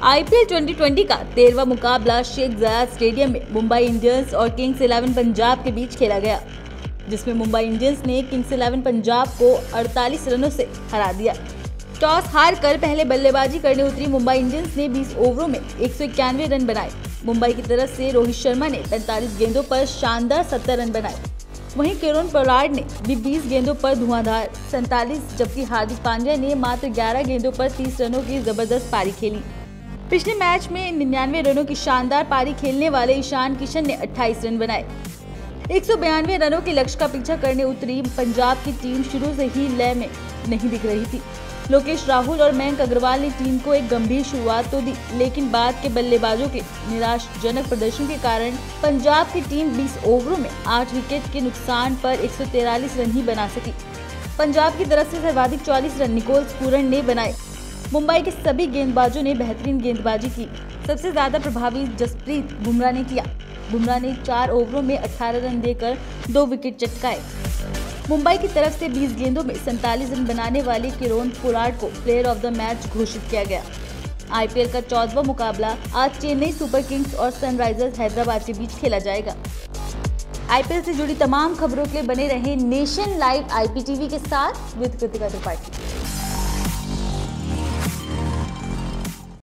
IPL 2020 का तेरहवा मुकाबला शेख जयाद स्टेडियम में मुंबई इंडियंस और किंग्स इलेवन पंजाब के बीच खेला गया, जिसमें मुंबई इंडियंस ने किंग्स इलेवन पंजाब को 48 रनों से हरा दिया। टॉस हार कर पहले बल्लेबाजी करने उतरी मुंबई इंडियंस ने 20 ओवरों में एक सौ इक्यानवे रन बनाए। मुंबई की तरफ़ से रोहित शर्मा ने 45 गेंदों पर शानदार 70 रन बनाए। वहीं केरोन पोलार्ड ने भी 20 गेंदों पर धुआंधार, सैतालीस जबकि हार्दिक पांड्या ने मात्र 11 गेंदों पर 30 रनों की ज़बरदस्त पारी खेली। पिछले मैच में निन्यानवे रनों की शानदार पारी खेलने वाले ईशान किशन ने 28 रन बनाए। एक रनों के लक्ष्य का पीछा करने उतरी पंजाब की टीम शुरू से ही लय में नहीं दिख रही थी। लोकेश राहुल और मयंक अग्रवाल ने टीम को एक गंभीर शुरुआत तो दी, लेकिन बाद के बल्लेबाजों के निराशजनक प्रदर्शन के कारण पंजाब की टीम 20 ओवरों में 8 विकेट के नुकसान पर एक रन ही बना सकी। पंजाब की तरफ़ से सर्वाधिक 44 रन निकोल पूरन ने बनाए। मुंबई के सभी गेंदबाजों ने बेहतरीन गेंदबाजी की। सबसे ज़्यादा प्रभावी जसप्रीत बुमराह ने किया। बुमराह ने चार ओवरों में 18 रन देकर दो विकेट चटकाए। मुंबई की तरफ़ से 20 गेंदों में सैतालीस रन बनाने वाले किरोन पोलार्ड को प्लेयर ऑफ़ द मैच घोषित किया गया। आईपीएल का चौदवा मुकाबला आज चेन्नई सुपर किंग्स और सनराइजर्स हैदराबाद के बीच खेला जाएगा। आईपीएल से जुड़ी तमाम खबरों के लिए बने रहे नेशन लाइव आईपीटीवी के साथ विद कृतिका त्रिपाठी।